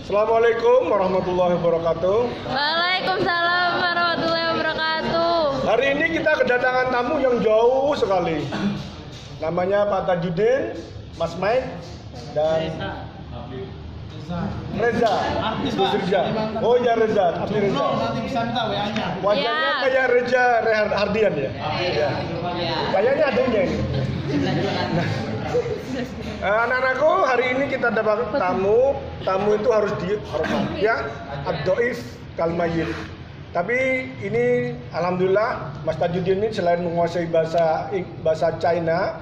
Assalamualaikum warahmatullahi wabarakatuh. Waalaikumsalam warahmatullahi wabarakatuh. Hari ini kita kedatangan tamu yang jauh sekali. Namanya Pak Tajudin, Mas Mike, dan Reza. Gus Reza. Oh ya Reza, Abdi Reza. nanti bisa minta WA-nya. Wajahnya Ya. kayak Reza Rehan Hardian ya. Iya. Kayaknya adanya ini. Nah, eh, anak-anakku hari ini kita dapat tamu. Tamu itu harus dihormati ya. Abdoif kalmayit. Tapi ini alhamdulillah Mas Tajudin ini selain menguasai bahasa bahasa China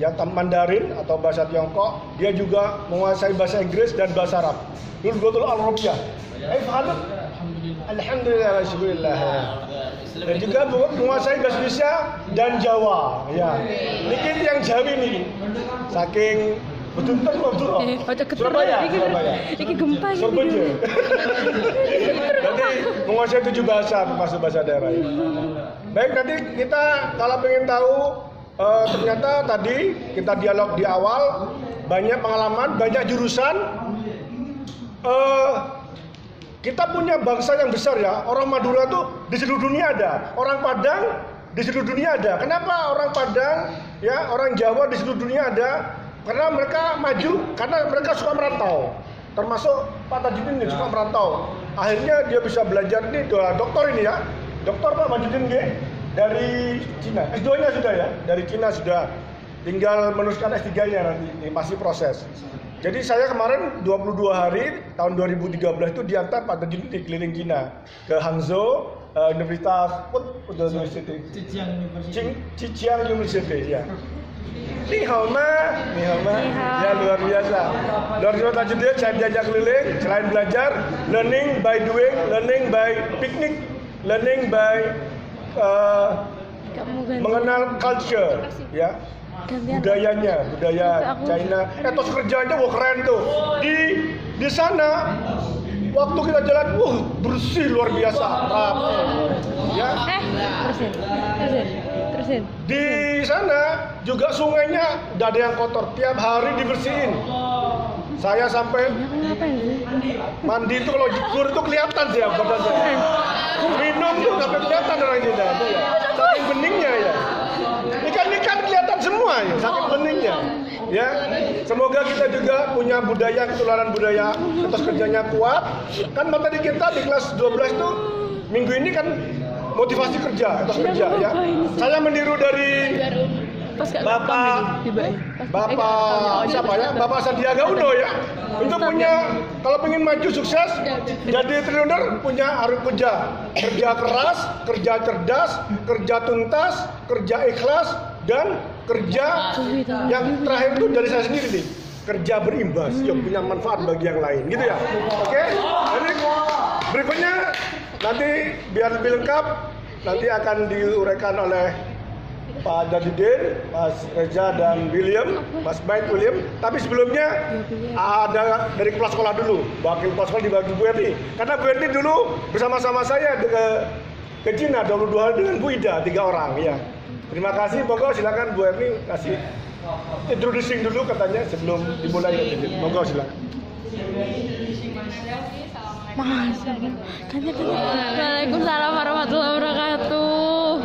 ya Mandarin atau bahasa Tiongkok, dia juga menguasai bahasa Inggris dan bahasa Arab. Dulu betul Al-Arabiah. Eh, faham? Alhamdulillah, alhamdulillah. Dan juga menguasai bahasa Indonesia dan Jawa. Ya, ini yang Jawi nih. Saking betul betul betul. Surabaya, Iki- Surabaya. Iki gempa iki. Surabaya. Jadi menguasai tujuh bahasa termasuk bahasa daerah. Baik, nanti kita kalau pengen tahu eh, ternyata tadi kita dialog di awal banyak pengalaman, banyak jurusan. Eh, kita punya bangsa yang besar ya. Orang Madura tuh di seluruh dunia ada. Orang Padang di seluruh dunia ada. Kenapa orang Padang ya, orang Jawa di seluruh dunia ada? Karena mereka maju, karena mereka suka merantau. Termasuk Pak Tajudin ini suka merantau. Akhirnya dia bisa belajar nih dokter ini ya. Dokter Pak Majudin G dari Cina. S2-nya sudah ya, dari Cina sudah. Tinggal meneruskan S3-nya nanti, ini masih proses. Jadi saya kemarin 22 hari tahun 2013 itu diantar Pak Tajudin di keliling Cina ke Hangzhou eh, Universitas Put University. Cijiang University. Cijiang University ya. Ni hao ma, ni hao ma. Ya luar biasa. Luar biasa Tajudin saya diajak keliling selain belajar, learning by doing, learning by picnic, learning by eh, ganti. mengenal culture ya. Budayanya budaya China. etos kerjanya wah keren tuh. Di di sana waktu kita jalan wah bersih luar biasa rapi ya. Eh, terusin. Terusin. Terusin. di sana juga sungainya udah ada yang kotor. Tiap hari dibersihin. Saya sampai mandi itu kalau jujur itu kelihatan sih ya badan saya. Minum tuh sampai kelihatan orang kita tuh ya saking beningnya ya ikan-ikan kelihatan semua ya saking beningnya ya semoga kita juga punya budaya ketularan budaya atas kerjanya kuat kan tadi kita di kelas 12 tuh minggu ini kan motivasi kerja atas kerja ya saya meniru dari Bapak- ya. Bapak ya. siapa ya? Bapak Sandiaga Uno ya. Itu punya kalau pengen maju sukses jadi triliuner punya harus kerja kerja keras, kerja cerdas, kerja tuntas, kerja ikhlas dan kerja yang terakhir itu dari saya sendiri nih kerja berimbas yang punya manfaat bagi yang lain gitu ya oke jadi berikutnya nanti biar lebih lengkap nanti akan diuraikan oleh Pak Dadudin, Mas Reza dan William, Mas Mike William. Tapi sebelumnya ada dari kepala sekolah dulu, wakil kepala sekolah dibagi Bu Erni. Karena Bu Erni dulu bersama-sama saya ke ke Cina 22 hari dengan Bu Ida tiga orang ya. Terima kasih, monggo silakan Bu Erni kasih introducing dulu katanya sebelum dimulai. Monggo silakan. Mas, ganti ganti. Waalaikumsalam warahmatullahi wabarakatuh.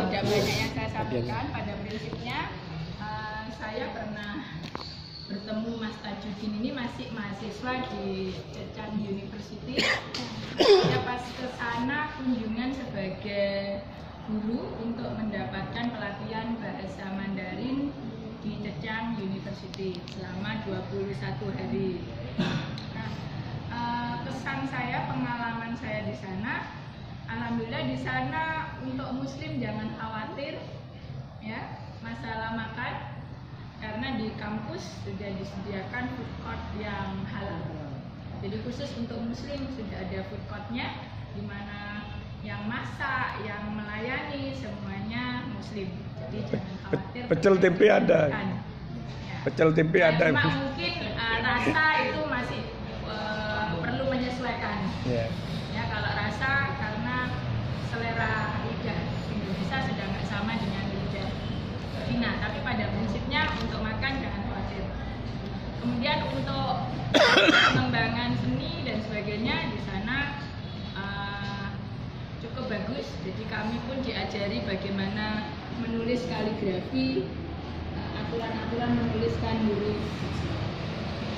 tidak banyak yang saya sampaikan pada prinsipnya eh, saya pernah bertemu Mas Tajudin ini masih mahasiswa di Cecan University saya pas ke sana kunjungan sebagai guru untuk mendapatkan pelatihan bahasa Mandarin di Cecan University selama 21 hari nah, eh, kesan saya pengalaman saya di sana Alhamdulillah di sana untuk muslim jangan khawatir ya masalah makan karena di kampus sudah disediakan food court yang halal. Jadi khusus untuk muslim sudah ada food courtnya di mana yang masak, yang melayani semuanya muslim. Jadi jangan Pecel tempe ada. Pecel tempe ada. Cuma mungkin uh, rasa itu masih uh, perlu menyesuaikan. Yeah. Ya kalau rasa karena selera lidah Indonesia sudah nggak sama dengan lidah Cina, tapi pada prinsipnya untuk makan jangan khawatir. Kemudian untuk pengembangan seni dan sebagainya di sana uh, cukup bagus. Jadi kami pun diajari bagaimana menulis kaligrafi, eh, aturan-aturan menuliskan huruf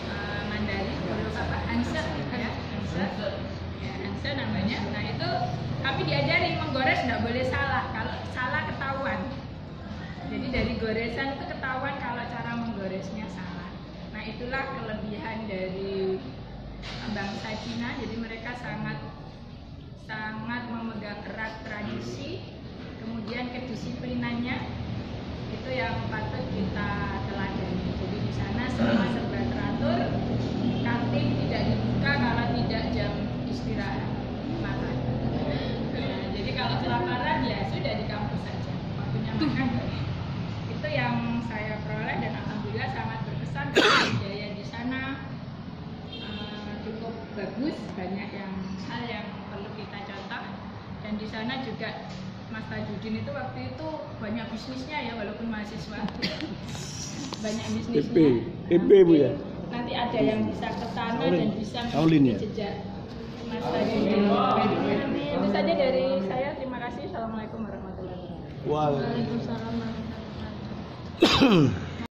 eh, Mandarin, huruf apa? Hansa ya, Hansa. Ya, Hansa namanya. Nah itu kami diajari menggores tidak boleh salah. Kalau salah ketahuan. Jadi dari goresan itu ketahuan kalau cara menggoresnya salah. Nah itulah kelebihan dari bangsa Cina. Jadi mereka sangat sangat memegang erat tradisi, kemudian kedisiplinannya itu yang patut kita teladani. Jadi di sana semua serba teratur, kantin tidak dibuka kalau tidak jam istirahat makan. Nah, jadi kalau kelaparan ya sudah di kampus saja, waktunya makan. Itu yang saya peroleh dan alhamdulillah sangat berkesan budaya di sana eh, cukup bagus, banyak yang hal yang perlu kita contoh dan di sana juga Mas Tajudin itu waktu itu banyak bisnisnya ya walaupun mahasiswa banyak bisnisnya. EP, EP Bu ya? Nanti ada yang bisa ke sana dan bisa Shaolin ya? mengikuti jejak Mas Tajudin. Itu saja dari saya. Terima kasih. Assalamualaikum warahmatullahi wabarakatuh. Waalaikumsalam warahmatullahi wabarakatuh.